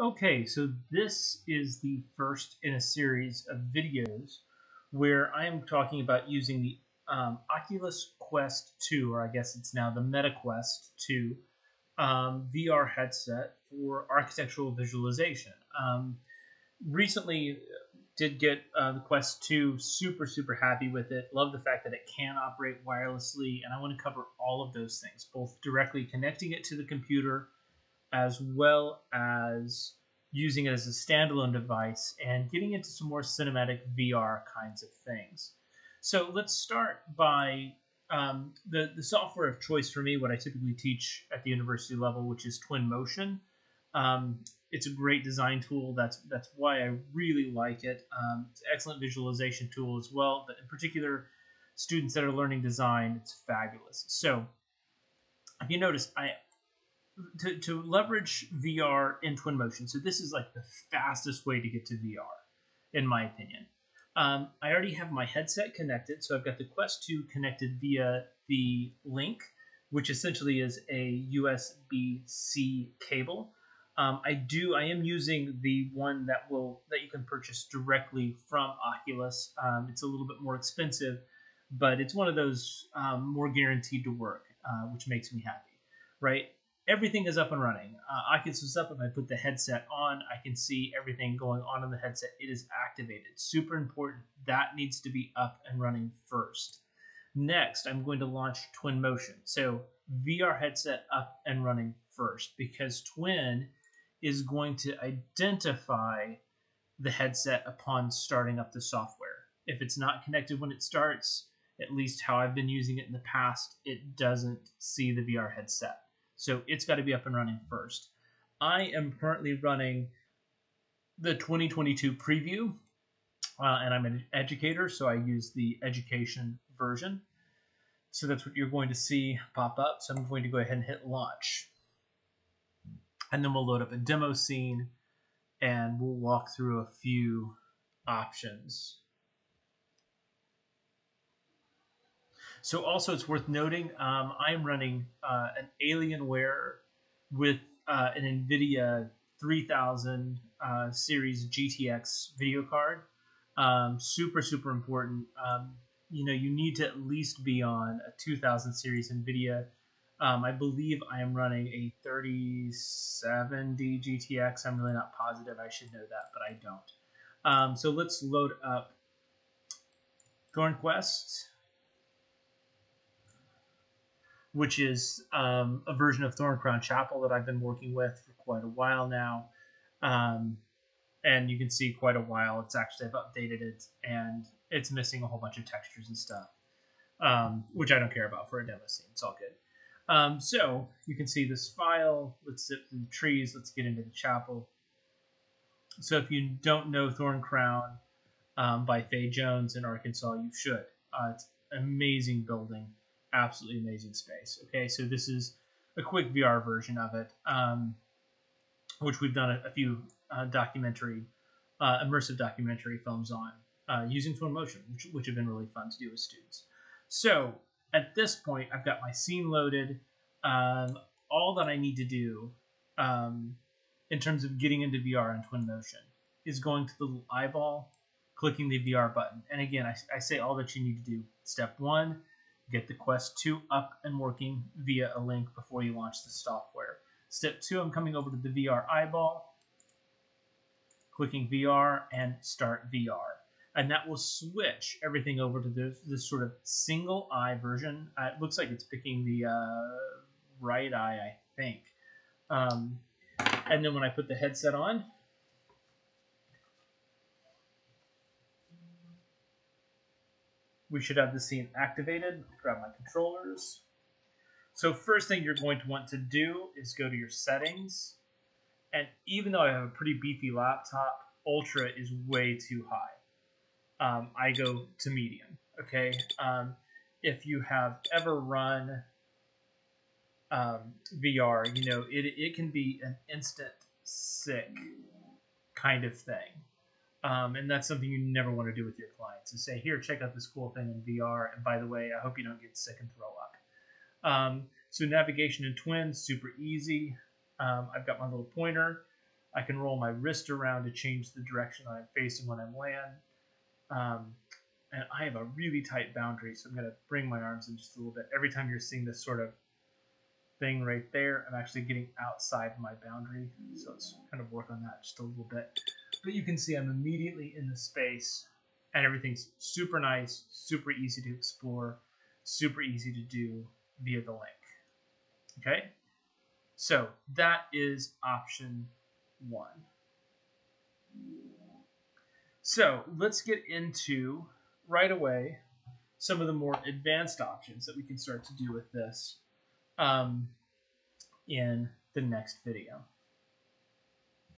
Okay, so this is the first in a series of videos where I am talking about using the um, Oculus Quest 2, or I guess it's now the Meta Quest 2 um, VR headset for architectural visualization. Um, recently, did get uh, the Quest 2, super, super happy with it. Love the fact that it can operate wirelessly, and I want to cover all of those things, both directly connecting it to the computer as well as using it as a standalone device and getting into some more cinematic VR kinds of things. So let's start by um, the, the software of choice for me, what I typically teach at the university level, which is Twinmotion. Um, it's a great design tool. That's that's why I really like it. Um, it's an excellent visualization tool as well, but in particular, students that are learning design, it's fabulous. So if you notice, I to, to leverage VR in Twinmotion. So this is like the fastest way to get to VR, in my opinion. Um, I already have my headset connected, so I've got the Quest 2 connected via the link, which essentially is a USB-C cable. Um, I do. I am using the one that will that you can purchase directly from Oculus. Um, it's a little bit more expensive, but it's one of those um, more guaranteed to work, uh, which makes me happy. Right? Everything is up and running. Uh, Oculus is up. If I put the headset on, I can see everything going on in the headset. It is activated. Super important. That needs to be up and running first. Next, I'm going to launch Twinmotion. So VR headset up and running first because Twin is going to identify the headset upon starting up the software. If it's not connected when it starts, at least how I've been using it in the past, it doesn't see the VR headset. So it's got to be up and running first. I am currently running the 2022 preview, uh, and I'm an educator, so I use the education version. So that's what you're going to see pop up. So I'm going to go ahead and hit launch. And then we'll load up a demo scene and we'll walk through a few options. So also it's worth noting, um, I'm running uh, an Alienware with uh, an NVIDIA 3000 uh, series GTX video card. Um, super, super important. Um, you know, you need to at least be on a 2000 series NVIDIA. Um, I believe I am running a 3070 GTX. I'm really not positive. I should know that, but I don't. Um, so let's load up ThornQuest which is um, a version of Thorncrown Chapel that I've been working with for quite a while now. Um, and you can see quite a while. It's actually I've updated it, and it's missing a whole bunch of textures and stuff, um, which I don't care about for a demo scene. It's all good. Um, so you can see this file. Let's zip through the trees. Let's get into the chapel. So if you don't know Thorncrown um, by Fay Jones in Arkansas, you should. Uh, it's an amazing building absolutely amazing space. Okay, so this is a quick VR version of it, um, which we've done a, a few uh, documentary, uh, immersive documentary films on uh, using Twinmotion, which, which have been really fun to do with students. So at this point, I've got my scene loaded. Um, all that I need to do um, in terms of getting into VR in Twinmotion is going to the eyeball, clicking the VR button. And again, I, I say all that you need to do. Step one, Get the Quest 2 up and working via a link before you launch the software. Step 2, I'm coming over to the VR eyeball, clicking VR and start VR. And that will switch everything over to this, this sort of single eye version. Uh, it looks like it's picking the uh, right eye, I think. Um, and then when I put the headset on, we should have the scene activated. Grab my controllers. So first thing you're going to want to do is go to your settings. And even though I have a pretty beefy laptop, Ultra is way too high. Um, I go to medium, okay? Um, if you have ever run um, VR, you know, it, it can be an instant sick kind of thing. Um, and that's something you never want to do with your clients is say, here, check out this cool thing in VR. And by the way, I hope you don't get sick and throw up. Um, so navigation in Twin, super easy. Um, I've got my little pointer. I can roll my wrist around to change the direction I'm facing when I'm land. Um, and I have a really tight boundary, so I'm going to bring my arms in just a little bit. Every time you're seeing this sort of thing right there, I'm actually getting outside my boundary. So let's kind of work on that just a little bit. But you can see I'm immediately in the space and everything's super nice, super easy to explore, super easy to do via the link. Okay? So that is option one. So let's get into right away some of the more advanced options that we can start to do with this um, in the next video.